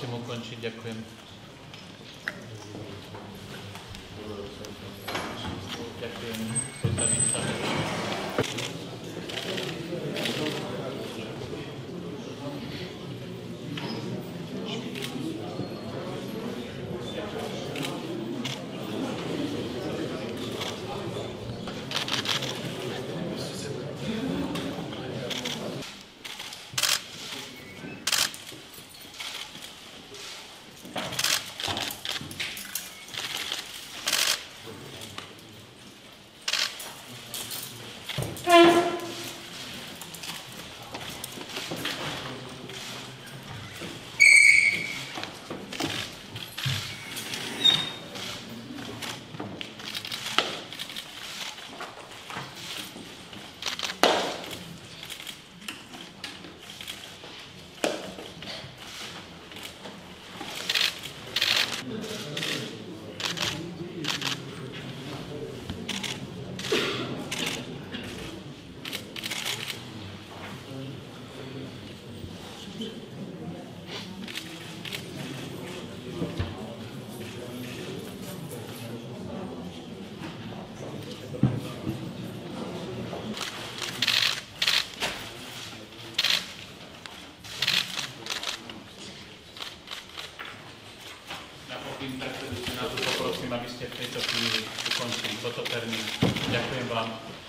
prosím ukončiť. Ďakujem. Ďakujem. Postaviť sa. Try Na pokyn predsedu Senátu poprosím, aby ste v tejto chvíli ukončili toto termín. Ďakujem vám.